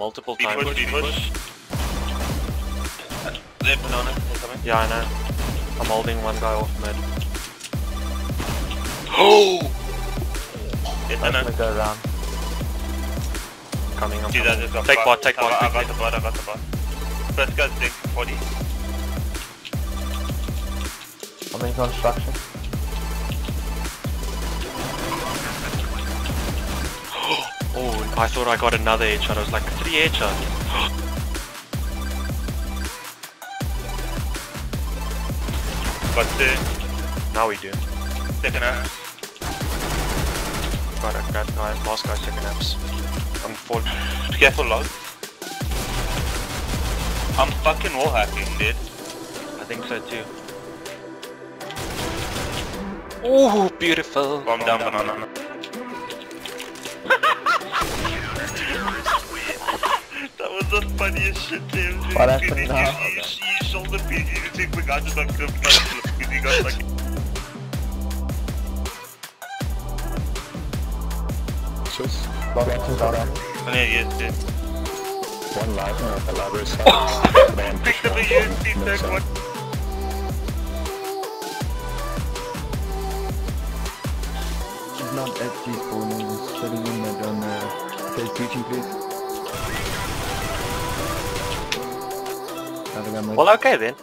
multiple Speed times. push, speed push. They're banana, they're coming. Yeah, I know. I'm holding one guy off mid. Oh! I'm gonna go around. Coming, I'm See coming. is Take bot, take bot, I got the bot, I got the bot. First guy's dick, 40. I'm in construction. I thought I got another headshot. I was like, three headshots. Got the uh, Now we do. second half. Got a got guy, last guy second apps. I'm full. Careful, log. I'm fucking wall hacking, dude. I think so too. Oh, beautiful. Bomb down, banana. that funniest shit, dude. What happened now? You, you, you shoulder piece, you think we got just like the because he got like. Just Boxing down. Oh, yeah, yes, dude. one live on the library side. Man, Pick the UNC tag one. He's not actually spawning, he's sitting in mid on uh, face breaching please. Well, okay then.